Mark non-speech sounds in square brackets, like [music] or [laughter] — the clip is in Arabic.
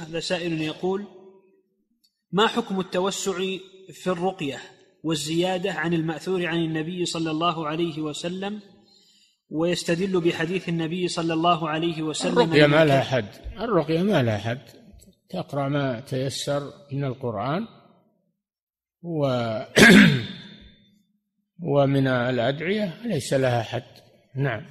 هذا سائل يقول ما حكم التوسع في الرقية والزيادة عن المأثور عن النبي صلى الله عليه وسلم ويستدل بحديث النبي صلى الله عليه وسلم؟ الرقية ما لها حد. الرقية ما لها حد. تقرأ ما تيسر من القرآن و [clears throat] ومن الأدعية ليس لها حد. نعم.